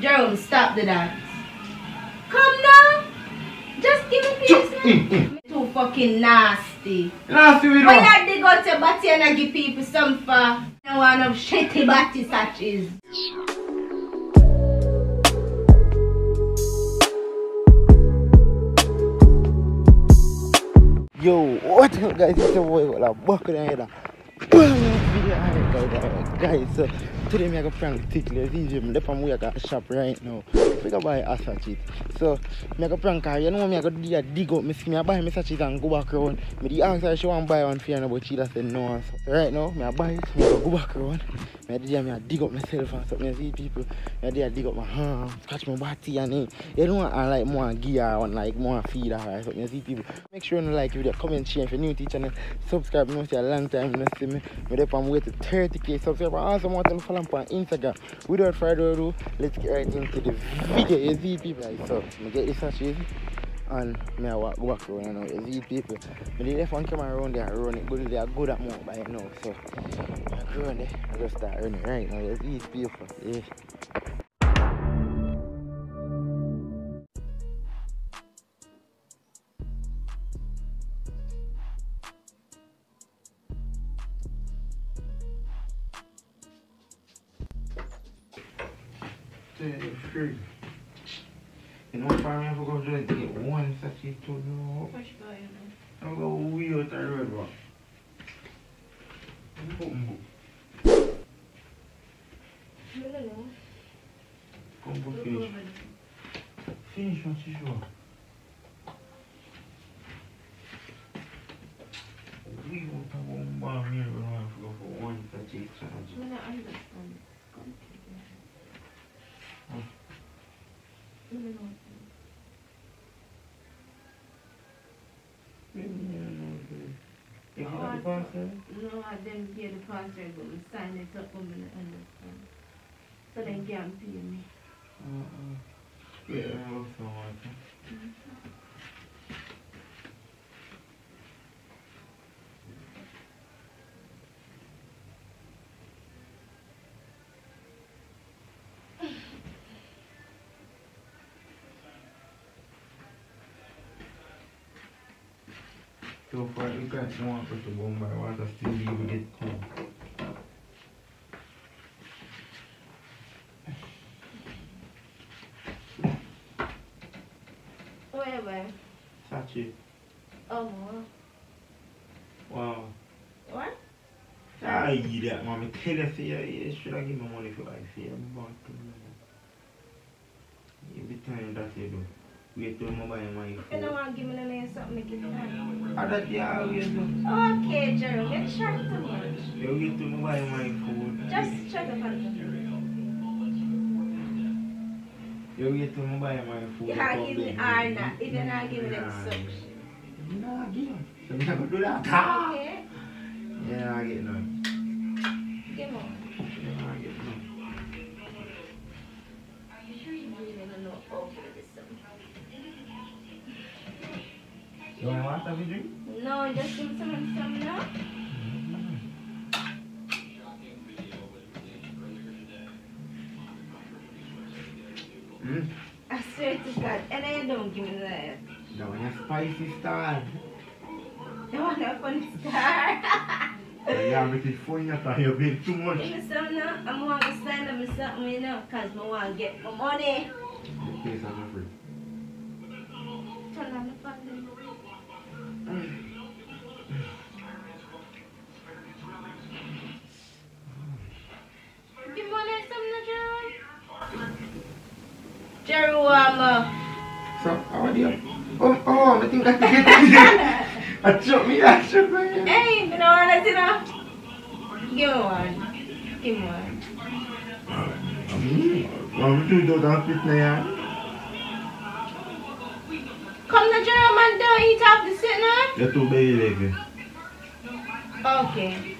Jerome, stop the dance. Come now. Just give me peace. Mm, mm. Too fucking nasty. Nasty we When do. I dig out your body and I give people some for I want of shitty body satches. Yo, what up guys? It's your boy Buckle and head. Brand new video alright guys, alright guys. So today me I go prank Tickler. Easy. Me left from we at shop right now. We go buy a sachet. So I go prank her. You know me I go do dig up. Me see me I buy me sachet and go back around. Me the ask she want buy one for her but she just said no. So right now me I buy it. Me go go back around. Me I did me I dig up myself and stuff. Me see people. Me I I dig up my hand, scratch my body and it. You know I like more gear and like more feed her. So me I see people. Make sure you like video, comment, share if you're new to the channel. Subscribe. Me know see a long time you know see me. Me there on way to 30k subscribers. Also want to follow me on Instagram. Without further ado, let's get right into the video. You see people. Like, so me get this sachet and me I walk back around you know. You see people. Me dey left one camera around there run it good. They are good at more by now. So I go around. I just start running right now. You see people. Yeah. Free. You know, if I remember go to get one sachet to know. I'm go way out the road, bro. Boom, boom. Come for finish. Finish what you sure. We want to one here, we want to go for one sachet charge. Maybe you know, babe. If you got the password? No, I didn't get the password, but we sign it up when I understand. So they can pay me. Uh-uh. Yeah, I love so much. So far, you guys want to put the bomb by water still leave with it home. Where, where? Sachi. Oh, Wow. what? Ah, you that, mommy. Tell you, say, yeah, yeah, should I give me money for I say, I'm about to. Every time that you do, wait till I buy my You don't want to give me the name something, it fun. Ah, that you always do. Okay, Jerome, get shut up. You wait till I buy my food. Just shut up and You wait till I buy my food. You can't give me R now. If you're not giving me that suction. Nah, give me. So I'm not gonna do that. Okay? Yeah, I get none. You want to drink? No, just give me some some now. Hmm? I swear to God, and I don't give me that. That one a spicy star. You want a funny star? Yeah, make it funny after you been too much. Give me some now. I'm want to stand up with something, you know, because I want to get my money. The case of free. Turn on the fan. It. I choke me, I choke me. Hey, you know what, you know? Give me one. Give me one. Hmm, I'm too good at it now. Come to Jerome and don't eat off the sit now. You're too baby. Okay.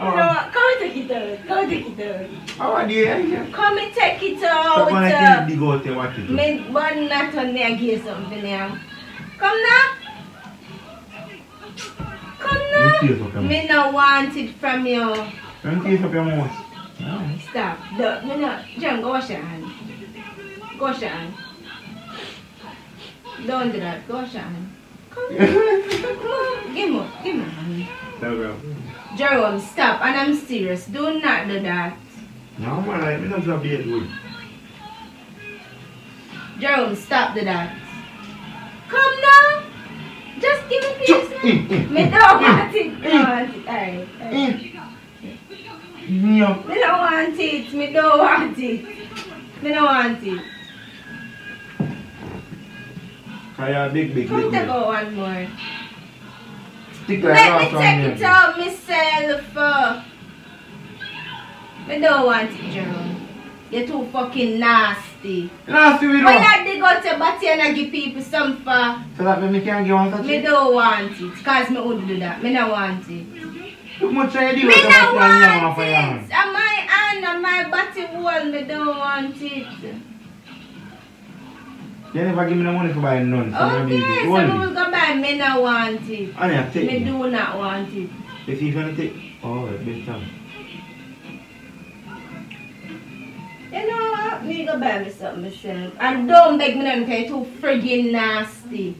Oh. You know what? Take it out. Take it out. How are you? Come and take it out. when I can't dig out, you watch it. Me bun not on there give something there. Come now. Come now. taste up your mouth. Me no want it from you. You taste up your mouth. Stop. Look, no, no. John, go wash your. Go wash your. Don't do that. Go wash your. Come on. Come on. Give me. Give me. No, bro. Jerome, stop. And I'm serious. Do not do that. No, man, I don't have to be good. Jerome, stop do that. Come now. Just give me peace. Mm, mm, Me don't want it. Don't want it. Alright. alright. Yeah. Me don't want it. Me don't want it. Me don't want it. Kaya big, big, Come big, take big. out one more. Stick like Let me take it out myself. Me don't want it, Jerome. You're too fucking nasty. Nasty we When do. I dig out your body and I give people some for, So that me can get one such me don't want it. Cause me would do that. Me don't want it. Too much I do Me don't body and yam want off a yam. it. And my hand and my body wall, me don't want it. You never give me the money for buying none. So I'm Okay, so Only. we go buy. Me not want it. And you take Me me. do not want it. You see if you want to take. Oh, big time. You know what? Me go buy me something myself. And don't beg me nothing because you're too friggin' nasty.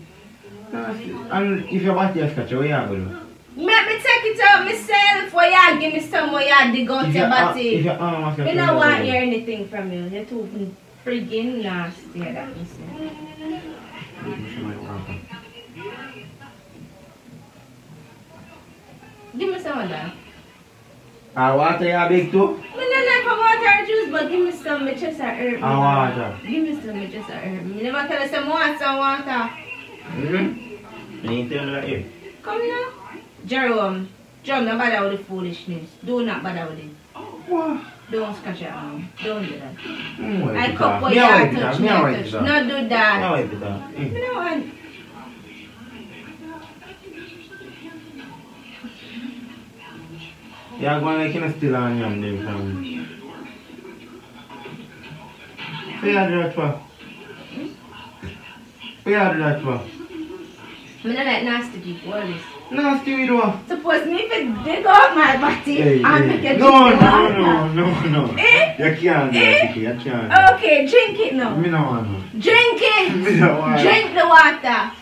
Nasty. And if your body is scratch, what you have to do? Make me take it out myself or you give me some more you dig out If your body. If your arm is scratch, Me don't want to hear anything from you. You're too friggin' nasty. That me say. Give me some of that. Ah, water you big too? Me not like for water juice, but give me some. Me just a herb. Ah, water. Give me some. Me just a herb. Me never tell you some want some water. Mm-hmm. You ain't tell me that yet. Come now. Jerome. Jerome, don't bother with the foolishness. Do not bother with it. Oh, What? Don't scratch your arm. Don't do that. Mm, I cup Me you a wipe touch. Me Me touch. Not do a that. wipe it off. Mm. Me don't want. Yeah, go on like you know still on yam them from. What you do that for? What you do that for? Me don't like nasty people. What is? Nasty we do. Suppose me if it dig out my body Hey, and hey. make a No, drink no, the no, water. no, no. Eh? You can't do Eh? that, Kiki. You can't. Okay, drink it now. Me no want no. Drink it. Me no want. Drink the water.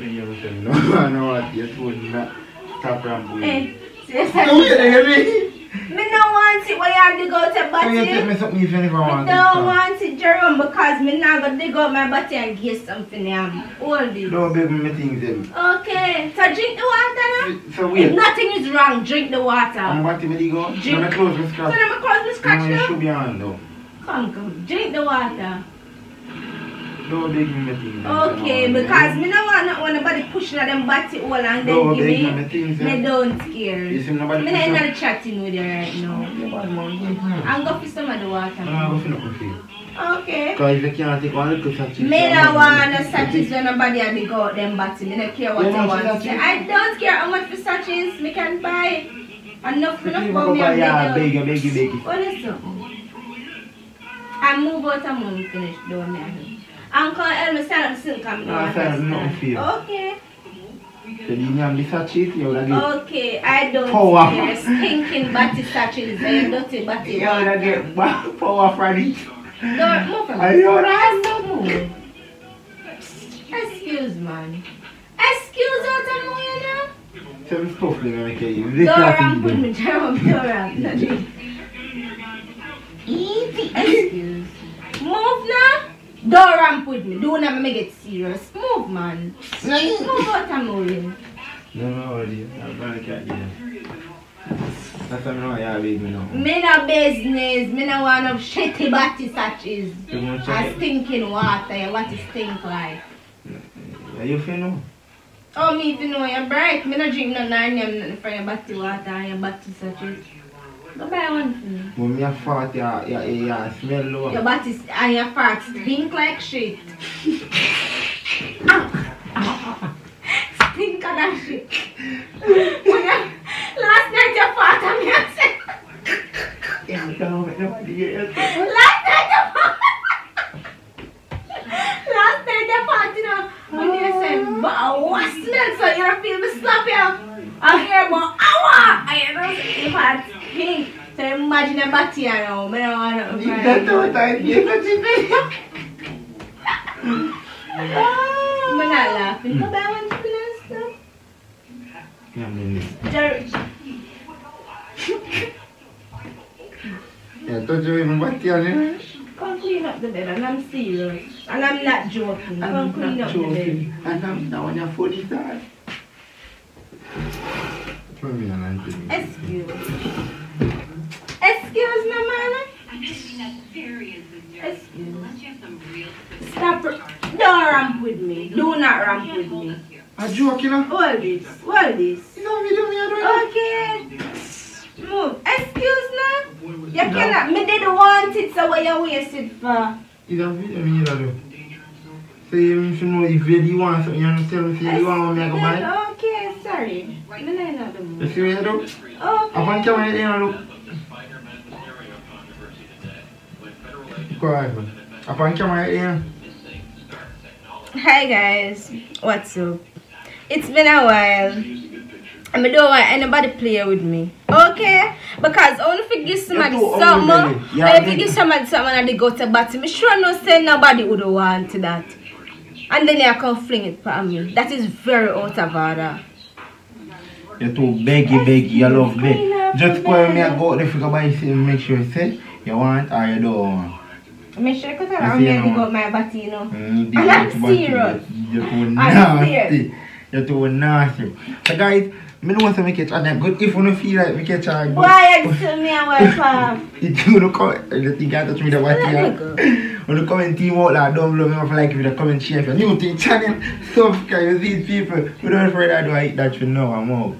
Me never say no. I know what you're doing. That stop rambling. Eh. No, Seriously. you hear me? Me don't want it when you dig out your So you take me something if you never Me want it. don't so. want it, Jerome, because me not gonna dig out my body and give something I'm hold it. Don't beg me things them. Okay, so drink the water now. So If nothing is wrong, drink the water. I'm about to really go. Drink. Gonna close my So scratch. then I close the No, scratch you now. should be on though. Come, come, drink the water. Don't beg me things. Okay, because me no want not want nobody pushing at them body hole and then Don't give me. me things. Me don't scare. You see nobody Me push not up? in chatting with you right now. You bad man, you can't. I'm going for some of the ah, I'm going feel nothing. Okay. Because if you can't take one little sachet. Me no want no sachets when nobody a dig out them body. Me no care what You want. I don't care how much for sachets. Me can buy enough enough for me yeah, beg beg you. you, beg you, beg you. What is something? I move out and money finish doing me. Uncle Elmer up silk and No, I stand up, nothing for you. Okay. So you name the sachet, you would get. Okay, I don't Power. care. Stinking body sachets and dirty body You would have get power from it. Don't move from Are you alright? Don't move. Excuse man. Excuse out of me, you know? Some stuff they make you. They Don't ramp with me. Jerome. Don't ramp. Not it. Easy. Excuse. Move now. Don't ramp with me. Do not make it serious. Move, man. No, Move out of me. No, no, already. I'm gonna catch you. That's why I know yeah, beg me now. Me no business. Me no want no shitty body sachets. You want to A check it? stinking water. What it stink like? Yeah, you feel no? Oh, me if you know you're bright. Me no drink no nine name nothing for your body water and your body sachets. Go buy one for me. When me a fart, yeah, yeah, yeah, smell low. Your body and your fart stink like shit. stink of that shit. Last night your fart and me I said, Yeah, don't make nobody hear last night your fart. last night your fart, you know, when you said, but what smell so you don't feel me slap you. I hear about hour. I don't see the fart That's pink. So imagine a body here now. I don't want to That's what I did. That's it. I'm not laughing. Come back one chicken and stuff. Yeah, man. Jerry. Yeah, touch you even back here, ne? Come clean up the bed and I'm serious. And I'm not joking. Come clean up the bed. And I'm now on your phone is that. Throw me a line, please. Excuse. Excuse me, man. I'm thinking that's very Unless you have some real Stop. Don't ramp with me. Do not ramp with me. A joke, you know? Hold this. Hold this. You know video me, I don't Okay. Move. Excuse me. You cannot. Me didn't want it, so what you wasted for? You don't video me, you do. So you should know if you really want something, you understand? If you want me, I go buy Okay, sorry. Me no know the it. You move. see what you do? Okay. Upon camera, you know, look. Upon camera, you know. Hi guys, what's up? It's been a while. I don't want anybody play with me. Okay? Because only want to give somebody something. Yeah, I I to think- give somebody something and they go to battle. Me sure no say nobody would want that. And then you can fling it for me. That is very out of order. You're too beggy, beggy, you love beg. Just call me and go there for buy make sure you say you want or you don't want. Me sure because I'm see, going to no. go my know. Mm, I'm too bad. serious. You're too I'm nasty. You're too nasty. So guys, me know want to make it and good if you feel like we catch a good. Why you tell me I to If you don't come, you think I touch me the me body. go. When you comment team out like don't blow me off like if you comment share if you're new to the channel, subscribe, you see people. We don't afraid I do I eat that you know I'm out.